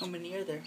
How many are there?